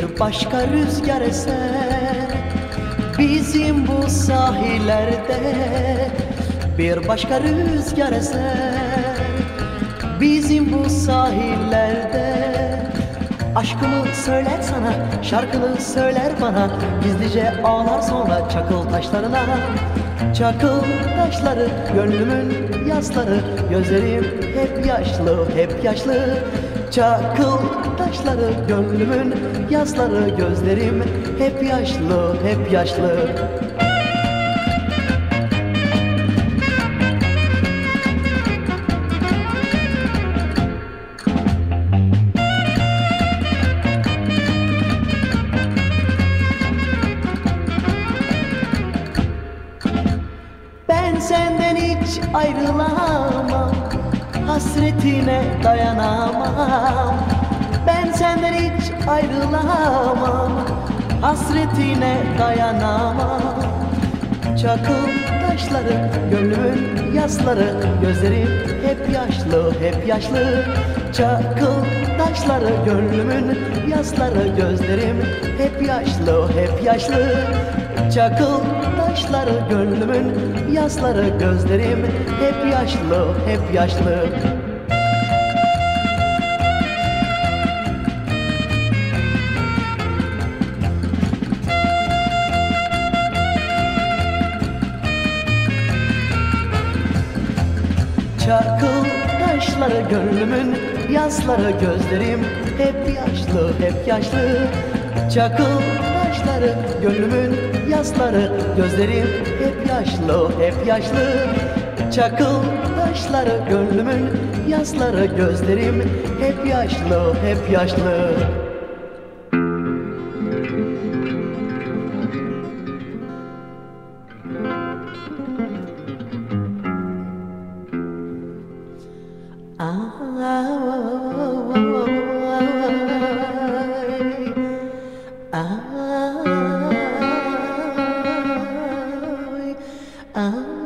Bir başka rüzgar eser Bizim bu sahillerde. Bir başka rüzgar eser Bizim bu sahillerde Aşkımı söyler sana, şarkını söyler bana. Gizlice ağlar sonra çakıl taşlarına. Çakıl taşları, gönlümün yasları. Gözlerim hep yaşlı, hep yaşlı. Çakıl taşları, gönlümün yasları. Gözlerim hep yaşlı, hep yaşlı Ben senden hiç ayrılamam Hasretine dayanamam. Ben senden hiç ayrılamam Hasretine dayanamam. Çakıl taşları, gönlümün yasları Gözlerim hep yaşlı, hep yaşlı. Çakıl taşları, gönlümün yasları Gözlerim hep yaşlı, hep yaşlı. Çakıl taşları, gönlümün yasları Gözlerim. Hep yaşlı, hep yaşlı. Çakıl taşları gönlümün yasları gözlerim. Hep yaşlı hep yaşlı. Çakıl taşları gönlümün yasları gözlerim hep yaşlı hep yaşlı. Çakıl taşları gönlümün yasları gözlerim hep yaşlı hep yaşlı. Ay, 啊